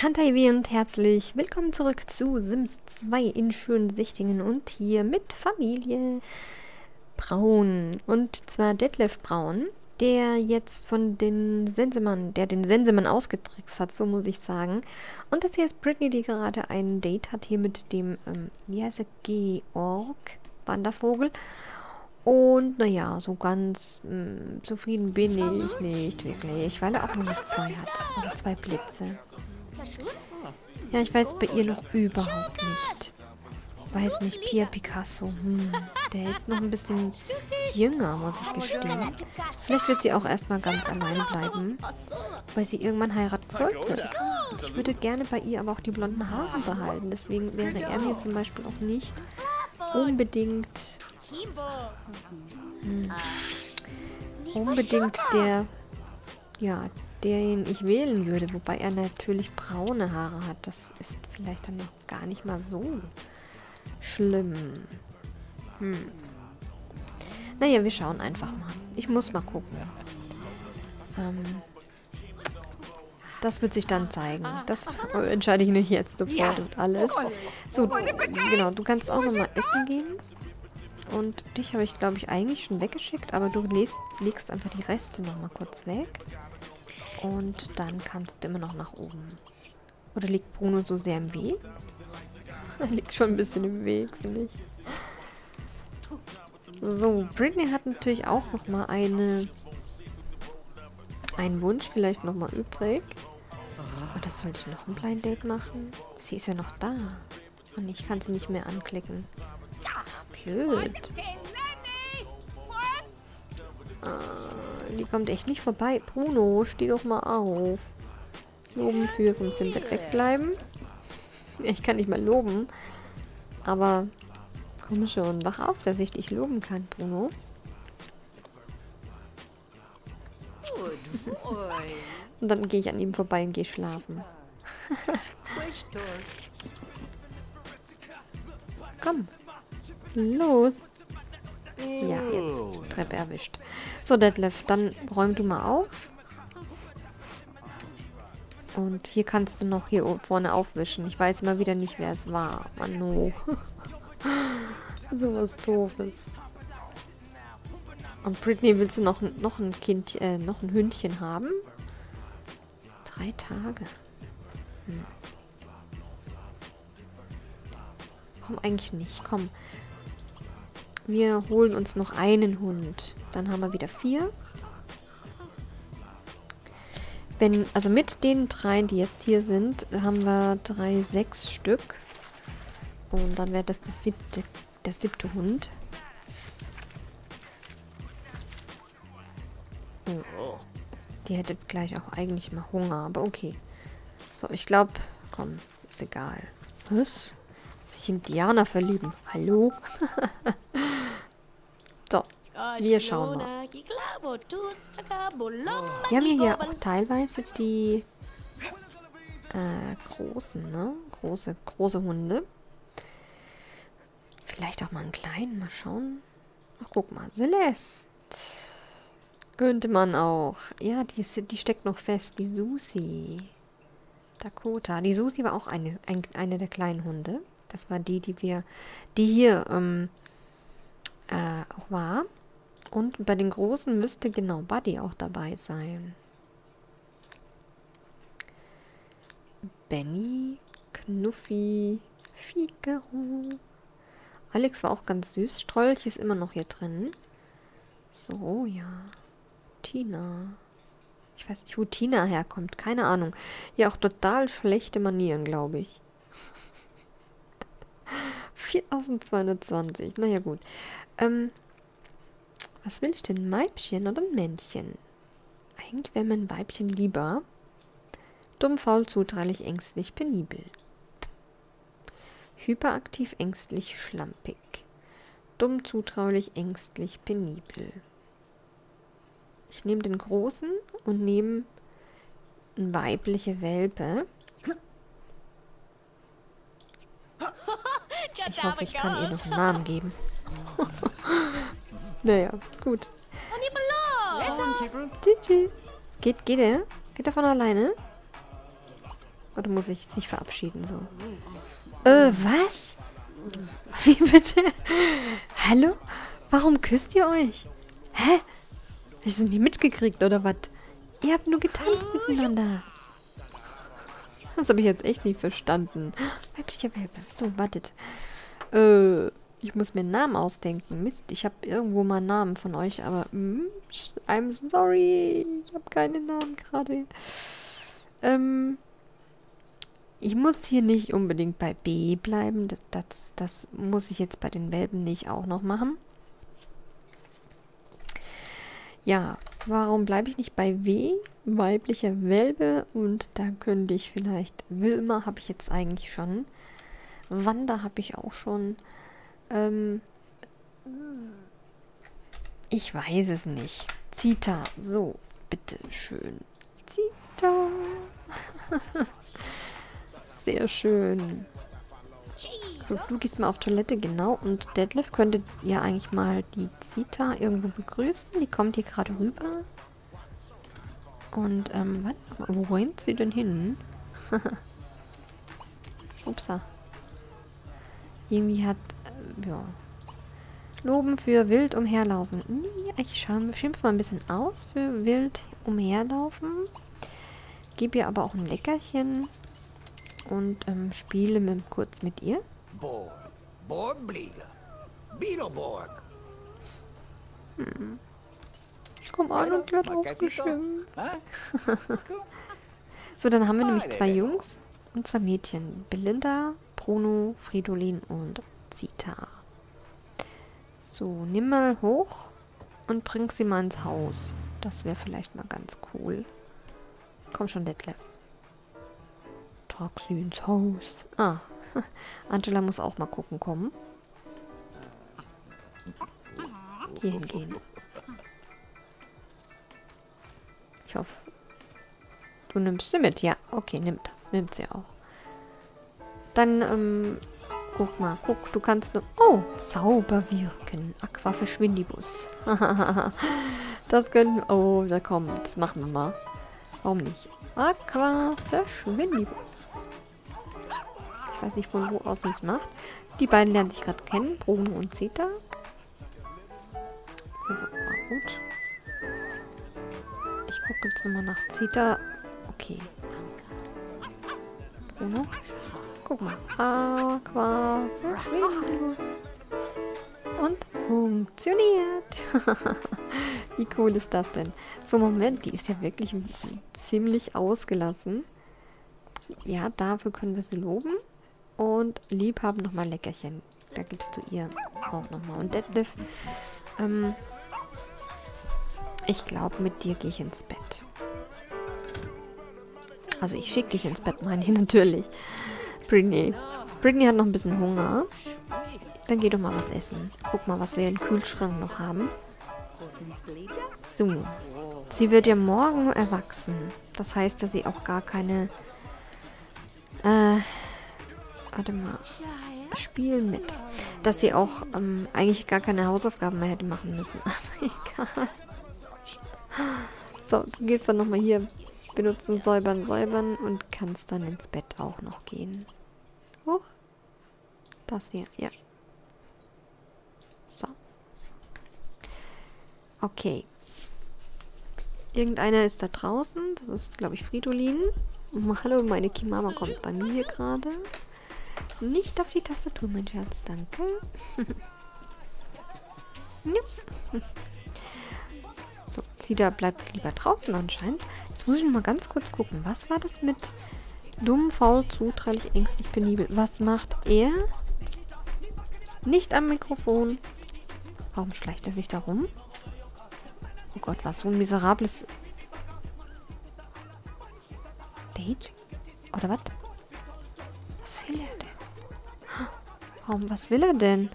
Hantai und herzlich willkommen zurück zu Sims 2 in Schönsichtingen und hier mit Familie Braun. Und zwar Detlef Braun, der jetzt von den Sensemann, der den Sensemann ausgetrickst hat, so muss ich sagen. Und das hier ist Britney, die gerade ein Date hat hier mit dem, ähm, wie heißt er, Georg Wandervogel. Und naja, so ganz mh, mm, zufrieden bin ich nicht wirklich, weil er auch nur zwei hat. Also zwei Blitze. Ja, ich weiß bei ihr noch überhaupt nicht. Weiß nicht, Pia Picasso. Hm, der ist noch ein bisschen jünger, muss ich gestehen. Vielleicht wird sie auch erstmal ganz alleine bleiben, weil sie irgendwann heiraten sollte. Ich würde gerne bei ihr aber auch die blonden Haare behalten. Deswegen wäre er mir zum Beispiel auch nicht unbedingt... Hm, unbedingt der... Ja, den ich wählen würde. Wobei er natürlich braune Haare hat. Das ist vielleicht dann noch gar nicht mal so schlimm. Hm. Naja, wir schauen einfach mal. Ich muss mal gucken. Ähm, das wird sich dann zeigen. Das entscheide ich nicht jetzt sofort und alles. So, genau, du kannst auch nochmal essen gehen. Und dich habe ich, glaube ich, eigentlich schon weggeschickt, aber du legst, legst einfach die Reste nochmal kurz weg. Und dann kannst du immer noch nach oben. Oder liegt Bruno so sehr im Weg? Er liegt schon ein bisschen im Weg, finde ich. So, Britney hat natürlich auch noch mal eine einen Wunsch vielleicht noch mal übrig. Und das sollte ich noch ein Blind Date machen. Sie ist ja noch da. Und ich kann sie nicht mehr anklicken. Blöd. Die kommt echt nicht vorbei. Bruno, steh doch mal auf. Loben für 15 Bett wegbleiben. Ich kann nicht mal loben. Aber komm schon, wach auf, dass ich dich loben kann, Bruno. und dann gehe ich an ihm vorbei und gehe schlafen. komm. Los. Ja, jetzt Treppe erwischt. So, Detlef, dann räum du mal auf. Und hier kannst du noch hier vorne aufwischen. Ich weiß immer wieder nicht, wer es war. Mano. so was Doofes. Und Britney, willst du noch, noch ein Kind, äh, noch ein Hündchen haben? Drei Tage. Hm. Komm, eigentlich nicht. Komm, wir holen uns noch einen Hund. Dann haben wir wieder vier. Wenn, also mit den drei, die jetzt hier sind, haben wir drei, sechs Stück. Und dann wäre das, das siebte, der siebte Hund. Oh. Die hätte gleich auch eigentlich mal Hunger, aber okay. So, ich glaube, komm, ist egal. Was? Sich Indianer verlieben. Hallo? So, wir schauen mal. Wir haben hier auch teilweise die äh, großen, ne? Große, große Hunde. Vielleicht auch mal einen kleinen, mal schauen. Ach, guck mal, Celeste. Könnte man auch. Ja, die, die steckt noch fest, die Susi. Dakota. Die Susi war auch eine, ein, eine der kleinen Hunde. Das war die, die wir, die hier ähm, äh, auch war. Und bei den Großen müsste genau Buddy auch dabei sein. Benny, Knuffi, Figaro. Alex war auch ganz süß. Strolch ist immer noch hier drin. So, ja. Tina. Ich weiß nicht, wo Tina herkommt. Keine Ahnung. Ja, auch total schlechte Manieren, glaube ich. 4220. Naja, gut. Ähm, was will ich denn? Ein Weibchen oder ein Männchen? Eigentlich wäre mein Weibchen lieber. Dumm, faul, zutraulich, ängstlich, penibel. Hyperaktiv, ängstlich, schlampig. Dumm, zutraulich, ängstlich, penibel. Ich nehme den großen und nehme eine weibliche Welpe. Ich hoffe, ich kann ihr noch einen Namen geben. naja, gut. Gigi. Geht, geht er? Geht er von alleine? Oder muss ich sich verabschieden so? Äh, was? Wie bitte? Hallo? Warum küsst ihr euch? Hä? Ich sind nie mitgekriegt, oder was? Ihr habt nur getanzt miteinander. Das habe ich jetzt echt nicht verstanden. Weiblicher Welpe. So, wartet. Äh, ich muss mir einen Namen ausdenken. Mist, ich habe irgendwo mal einen Namen von euch, aber mm, I'm sorry. Ich habe keinen Namen gerade. Ähm, ich muss hier nicht unbedingt bei B bleiben. Das, das, das muss ich jetzt bei den Welpen nicht auch noch machen. Ja, warum bleibe ich nicht bei W? Weiblicher Welpe. Und da könnte ich vielleicht... Wilma habe ich jetzt eigentlich schon. Wanda habe ich auch schon. Ähm, ich weiß es nicht. Zita. So, bitteschön. Zita. Sehr schön. So, du gehst mal auf Toilette, genau. Und Deadlift könnte ja eigentlich mal die Zita irgendwo begrüßen. Die kommt hier gerade rüber. Und, ähm, was? Wo rennt sie denn hin? Upsa. Irgendwie hat, äh, ja. Loben für wild umherlaufen. Nee, ich schimpfe mal ein bisschen aus für wild umherlaufen. Gebe ihr aber auch ein Leckerchen. Und ähm, spiele mit, kurz mit ihr. Borg. Hm. Komm an und wird aufgeschimpft. so, dann haben wir nämlich zwei Jungs und zwei Mädchen. Belinda, Bruno, Fridolin und Zita. So, nimm mal hoch und bring sie mal ins Haus. Das wäre vielleicht mal ganz cool. Komm schon, Detlef. Trag sie ins Haus. Ah, Angela muss auch mal gucken kommen. Hier hingehen. Ich hoffe, du nimmst sie mit. Ja, okay, nimmt. Nimmt sie auch. Dann, ähm, guck mal. Guck, du kannst nur... Oh, Zauber wirken. Aqua Verschwindibus. das können... Oh, da kommt. Das machen wir mal. Warum nicht? Aqua Verschwindibus. Ich weiß nicht, von wo aus es macht. Die beiden lernen sich gerade kennen. Bruno und Zeta. Gut. Ich gucke jetzt nochmal nach Zeta. Okay. Bruno. Guck mal. Aqua. Und funktioniert. Wie cool ist das denn? So, Moment, die ist ja wirklich ziemlich ausgelassen. Ja, dafür können wir sie loben. Und lieb haben nochmal Leckerchen. Da gibst du ihr auch nochmal. Und Deadlift, ähm, ich glaube, mit dir gehe ich ins Bett. Also ich schicke dich ins Bett, meine ich natürlich. Britney. Britney hat noch ein bisschen Hunger. Dann geh doch mal was essen. Guck mal, was wir im Kühlschrank noch haben. So. Sie wird ja morgen erwachsen. Das heißt, dass sie auch gar keine... Äh, warte mal, spielen mit. Dass sie auch ähm, eigentlich gar keine Hausaufgaben mehr hätte machen müssen. Aber egal. So, du gehst dann nochmal hier benutzen, säubern, säubern und kannst dann ins Bett auch noch gehen. Hoch. Das hier, ja. So. Okay. Irgendeiner ist da draußen. Das ist, glaube ich, Fridolin. Hallo, meine Kimama kommt bei mir gerade. Nicht auf die Tastatur, mein Schatz, danke. ja. So, Zida bleibt lieber draußen anscheinend. Jetzt muss ich noch mal ganz kurz gucken. Was war das mit dumm, faul, zutraulich, ängstlich, penibel? Was macht er? Nicht am Mikrofon. Warum schleicht er sich da rum? Oh Gott, was so ein miserables Date? Oder was? Was will er denn? Warum, was will er denn?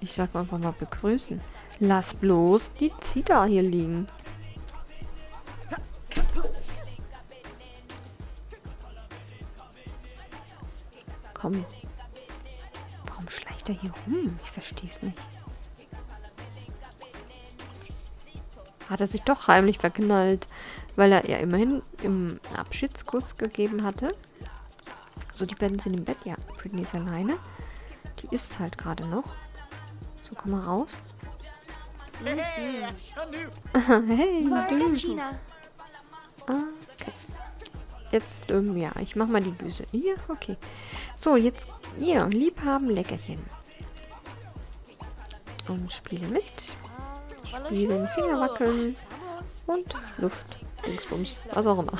Ich sag einfach mal begrüßen. Lass bloß die Zita hier liegen. Komm. Warum schleicht er hier rum? Ich verstehe es nicht. hat er sich doch heimlich verknallt, weil er ja immerhin im Abschiedskuss gegeben hatte. So, die beiden sind im Bett. Ja, Britney ist alleine. Die isst halt gerade noch. So, komm mal raus. hey, du. Okay. Jetzt, ähm, ja, ich mach mal die Düse. Ja, okay. So, jetzt, ja, Liebhaben, Leckerchen. Und spiele mit. Spielen, Finger wackeln. Und Luft, Dingsbums, was auch immer.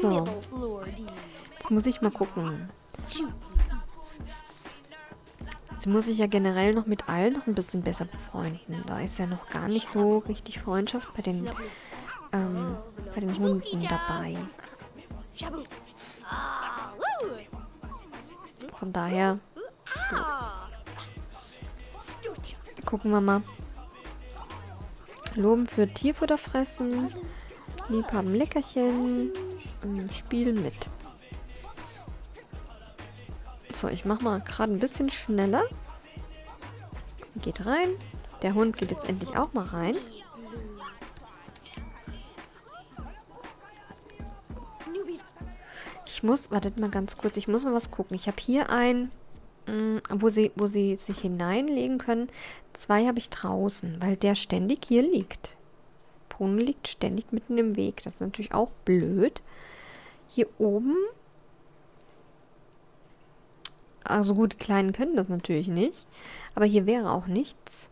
So. Jetzt muss ich mal gucken. Jetzt muss ich ja generell noch mit allen noch ein bisschen besser befreunden. Da ist ja noch gar nicht so richtig Freundschaft bei den, ähm, bei den Hunden dabei. Von daher gucken wir mal. Loben für Tierfutter fressen. Liebhaben Leckerchen. Spielen mit. So, ich mache mal gerade ein bisschen schneller. Sie geht rein. Der Hund geht jetzt endlich auch mal rein. Muss, wartet mal ganz kurz, ich muss mal was gucken. Ich habe hier ein, mm, wo sie, wo sie sich hineinlegen können. Zwei habe ich draußen, weil der ständig hier liegt. Brunnen liegt ständig mitten im Weg. Das ist natürlich auch blöd. Hier oben also gut, die Kleinen können das natürlich nicht. Aber hier wäre auch nichts.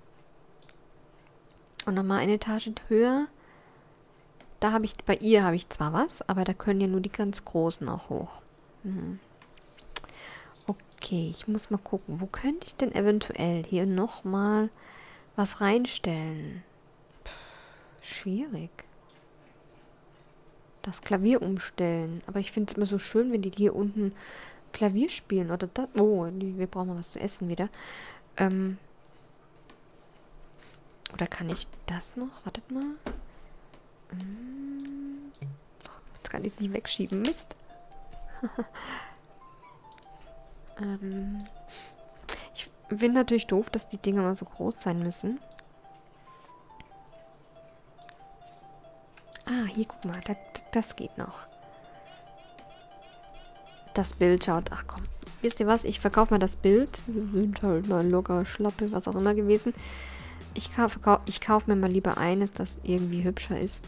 Und nochmal eine Etage höher. Da habe ich, bei ihr habe ich zwar was, aber da können ja nur die ganz Großen auch hoch. Hm. Okay, ich muss mal gucken. Wo könnte ich denn eventuell hier nochmal was reinstellen? Puh, schwierig. Das Klavier umstellen. Aber ich finde es immer so schön, wenn die hier unten Klavier spielen oder das. Oh, wir brauchen mal was zu essen wieder. Ähm. Oder kann ich das noch? Wartet mal. Jetzt kann ich es nicht wegschieben. Mist. ähm. Ich finde natürlich doof, dass die Dinge mal so groß sein müssen. Ah, hier, guck mal. Da, das geht noch das Bild schaut. Ach komm, wisst ihr was? Ich verkaufe mal das Bild. Wir sind halt mal locker, schlappe, was auch immer gewesen. Ich kaufe ich kauf mir mal lieber eines, das irgendwie hübscher ist.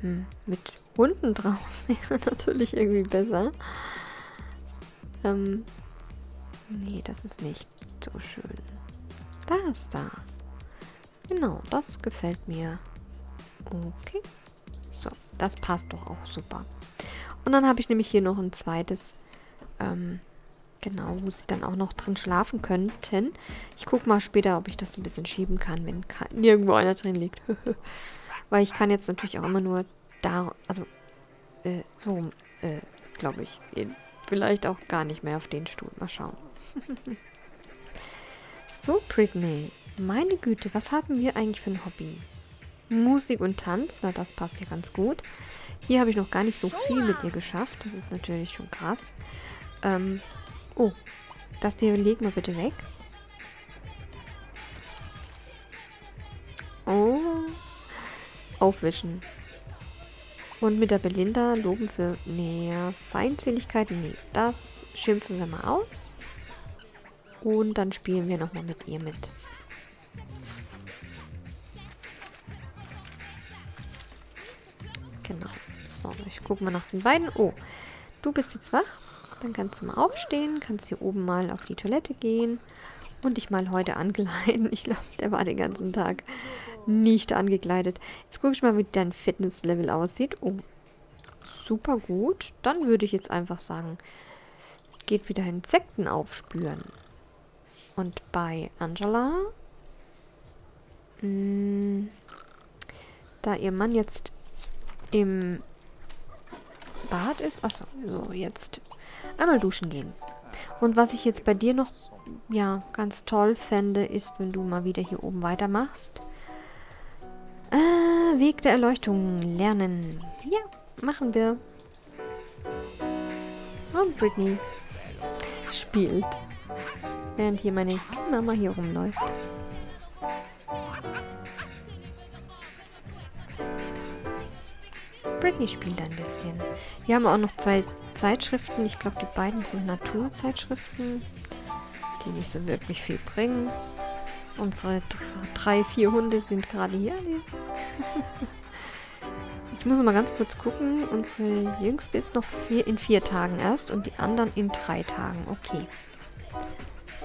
Hm, mit Hunden drauf wäre natürlich irgendwie besser. Ähm, nee, das ist nicht so schön. Das da. Genau, das gefällt mir. Okay. So, das passt doch auch super. Und dann habe ich nämlich hier noch ein zweites, ähm, genau, wo sie dann auch noch drin schlafen könnten. Ich gucke mal später, ob ich das ein bisschen schieben kann, wenn nirgendwo einer drin liegt. Weil ich kann jetzt natürlich auch immer nur da, also, äh, so, äh, glaube ich, vielleicht auch gar nicht mehr auf den Stuhl. Mal schauen. so, Britney. Meine Güte, was haben wir eigentlich für ein Hobby? Musik und Tanz, na das passt ja ganz gut. Hier habe ich noch gar nicht so viel mit ihr geschafft. Das ist natürlich schon krass. Ähm, oh, das hier legen wir bitte weg. Oh, aufwischen. Und mit der Belinda loben für, nee, Feindseligkeit, nee, das schimpfen wir mal aus. Und dann spielen wir nochmal mit ihr mit. Genau. So, ich gucke mal nach den beiden. Oh, du bist jetzt wach. Dann kannst du mal aufstehen, kannst hier oben mal auf die Toilette gehen und dich mal heute angeleiten. Ich glaube, der war den ganzen Tag nicht angekleidet. Jetzt gucke ich mal, wie dein Fitnesslevel aussieht. Oh, super gut. Dann würde ich jetzt einfach sagen, geht wieder Insekten aufspüren. Und bei Angela, mh, hm, da ihr Mann jetzt im Bad ist. Achso, so, jetzt einmal duschen gehen. Und was ich jetzt bei dir noch, ja, ganz toll fände, ist, wenn du mal wieder hier oben weitermachst. Äh, Weg der Erleuchtung lernen. Ja, machen wir. Und Britney spielt. Während hier meine Mama hier rumläuft. Britney spielt ein bisschen. Hier haben wir auch noch zwei Zeitschriften. Ich glaube, die beiden sind Naturzeitschriften die nicht so wirklich viel bringen. Unsere drei, vier Hunde sind gerade hier. ich muss mal ganz kurz gucken. Unsere jüngste ist noch vier, in vier Tagen erst und die anderen in drei Tagen. Okay.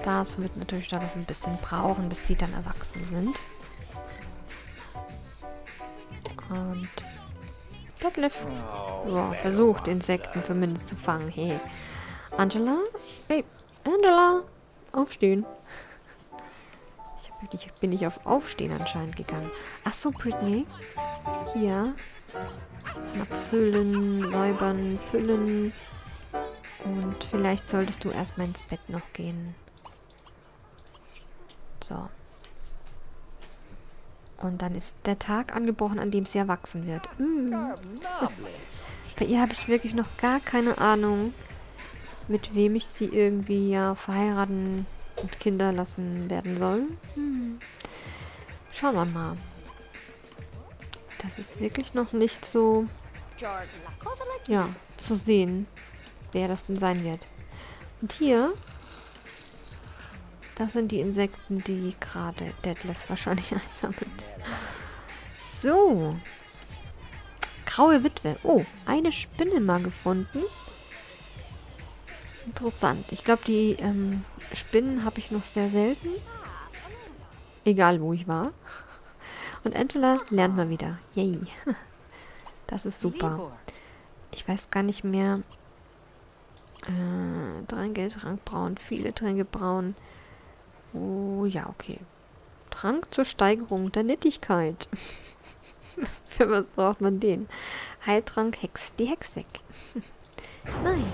Das wird natürlich dann noch ein bisschen brauchen, bis die dann erwachsen sind. Und Detlef ja, versucht, Insekten zumindest zu fangen. Hey. Angela? Hey, Angela! Aufstehen. Ich, bin nicht auf Aufstehen anscheinend gegangen. Ach so, Britney. Hier. Abfüllen, säubern, füllen. Und vielleicht solltest du erstmal ins Bett noch gehen. So. Und dann ist der Tag angebrochen, an dem sie erwachsen wird. Mm. Bei ihr habe ich wirklich noch gar keine Ahnung, mit wem ich sie irgendwie ja verheiraten und Kinder lassen werden soll. Hm. Schauen wir mal. Das ist wirklich noch nicht so ja, zu sehen, wer das denn sein wird. Und hier das sind die Insekten, die gerade Deadlift wahrscheinlich einsammelt. So. Graue Witwe. Oh, eine Spinne mal gefunden. Interessant. Ich glaube, die ähm, Spinnen habe ich noch sehr selten. Egal, wo ich war. Und Angela lernt mal wieder. Yay. Das ist super. Ich weiß gar nicht mehr. Äh, Tränke, Trankbraun, viele Tränke braun. Oh, ja, okay. Trank zur Steigerung der Nettigkeit. Für was braucht man den? Heiltrank Hex die Hex weg. Nein.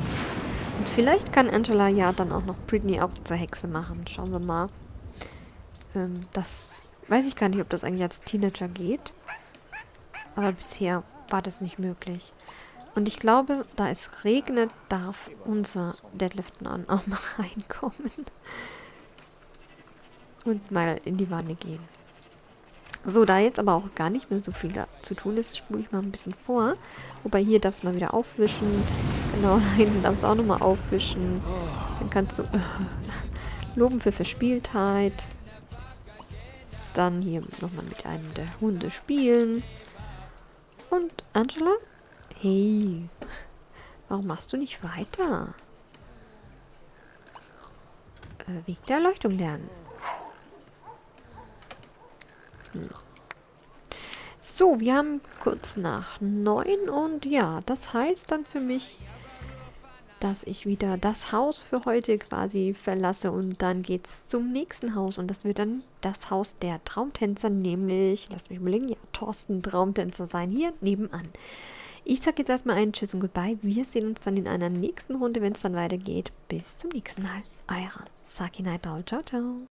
Und vielleicht kann Angela ja dann auch noch Britney auch zur Hexe machen. Schauen wir mal. Ähm, das weiß ich gar nicht, ob das eigentlich als Teenager geht. Aber bisher war das nicht möglich. Und ich glaube, da es regnet, darf unser Deadlift auch mal reinkommen und mal in die Wanne gehen. So, da jetzt aber auch gar nicht mehr so viel zu tun ist, spule ich mal ein bisschen vor. Wobei hier darfst du mal wieder aufwischen. Genau, da hinten darfst du auch nochmal aufwischen. Dann kannst du loben für Verspieltheit. Dann hier nochmal mit einem der Hunde spielen. Und Angela? Hey, warum machst du nicht weiter? Äh, Weg der Erleuchtung lernen. So, wir haben kurz nach neun und ja, das heißt dann für mich, dass ich wieder das Haus für heute quasi verlasse und dann geht's zum nächsten Haus und das wird dann das Haus der Traumtänzer, nämlich, lass mich überlegen, ja, Thorsten Traumtänzer sein, hier nebenan. Ich sage jetzt erstmal einen Tschüss und Goodbye. Wir sehen uns dann in einer nächsten Runde, wenn es dann weitergeht. Bis zum nächsten Mal. Eure Saki Night Ciao, ciao.